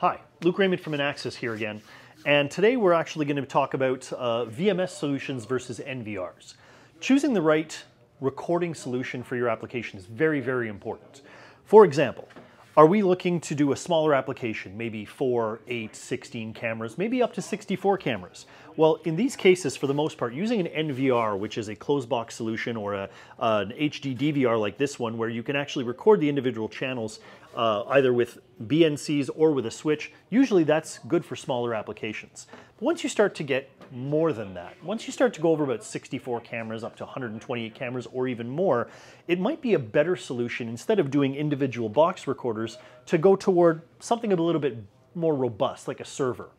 Hi, Luke Raymond from Inaxsys here again. And today we're actually going to talk about uh, VMS solutions versus NVRs. Choosing the right recording solution for your application is very, very important. For example, are we looking to do a smaller application, maybe 4, 8, 16 cameras, maybe up to 64 cameras? Well, in these cases, for the most part, using an NVR, which is a closed box solution, or a, uh, an HD DVR like this one, where you can actually record the individual channels uh, either with BNCs or with a switch, usually that's good for smaller applications. But once you start to get more than that, once you start to go over about 64 cameras up to 128 cameras or even more, it might be a better solution instead of doing individual box recorders to go toward something a little bit more robust, like a server.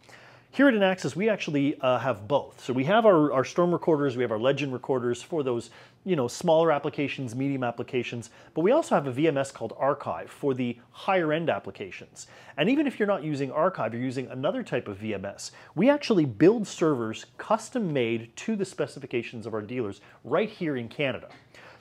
Here at Inaxsys, we actually uh, have both. So we have our, our Storm recorders, we have our Legend recorders for those you know, smaller applications, medium applications, but we also have a VMS called Arkiv for the higher end applications. And even if you're not using Arkiv, you're using another type of VMS, we actually build servers custom made to the specifications of our dealers right here in Canada.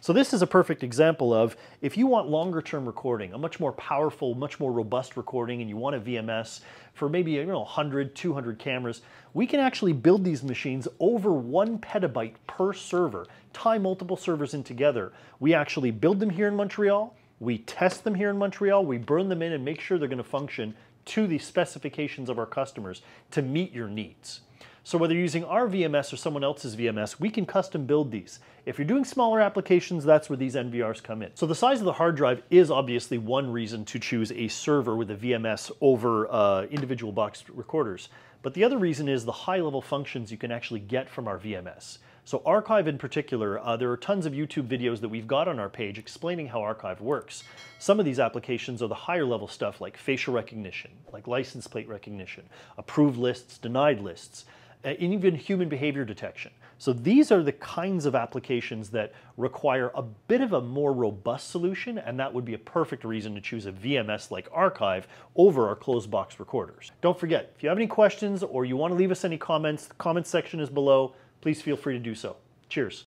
So this is a perfect example of if you want longer term recording, a much more powerful, much more robust recording, and you want a VMS for maybe you know 100, 200 cameras, we can actually build these machines over one petabyte per server, tie multiple servers in together. We actually build them here in Montreal, we test them here in Montreal, we burn them in and make sure they're going to function to the specifications of our customers to meet your needs. So whether you're using our VMS or someone else's VMS, we can custom build these. If you're doing smaller applications, that's where these NVRs come in. So the size of the hard drive is obviously one reason to choose a server with a VMS over uh, individual box recorders. But the other reason is the high level functions you can actually get from our VMS. So Arkiv in particular, uh, there are tons of YouTube videos that we've got on our page explaining how Arkiv works. Some of these applications are the higher level stuff like facial recognition, like license plate recognition, approved lists, denied lists, uh, even human behavior detection. So these are the kinds of applications that require a bit of a more robust solution, and that would be a perfect reason to choose a VMS like Arkiv over our closed box recorders. Don't forget, if you have any questions or you want to leave us any comments, the comment section is below. Please feel free to do so. Cheers.